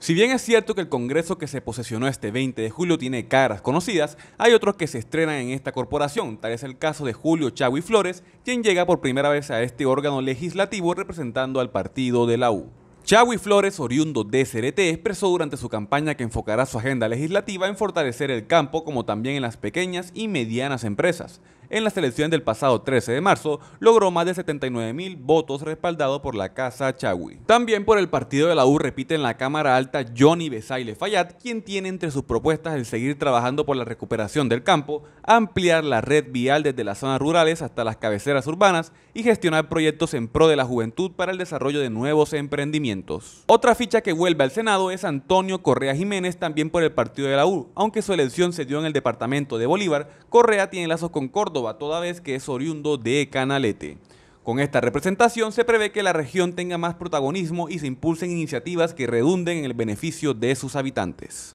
Si bien es cierto que el Congreso que se posesionó este 20 de julio tiene caras conocidas, hay otros que se estrenan en esta corporación, tal es el caso de Julio Chagui Flores, quien llega por primera vez a este órgano legislativo representando al partido de la U. Chagui Flores, oriundo de CRT, expresó durante su campaña que enfocará su agenda legislativa en fortalecer el campo como también en las pequeñas y medianas empresas en las elecciones del pasado 13 de marzo, logró más de 79 mil votos respaldado por la Casa Chagui. También por el partido de la U repite en la Cámara Alta Johnny Besaile Fayad, quien tiene entre sus propuestas el seguir trabajando por la recuperación del campo, ampliar la red vial desde las zonas rurales hasta las cabeceras urbanas y gestionar proyectos en pro de la juventud para el desarrollo de nuevos emprendimientos. Otra ficha que vuelve al Senado es Antonio Correa Jiménez, también por el partido de la U. Aunque su elección se dio en el departamento de Bolívar, Correa tiene lazos con Córdoba toda vez que es oriundo de Canalete. Con esta representación se prevé que la región tenga más protagonismo y se impulsen iniciativas que redunden en el beneficio de sus habitantes.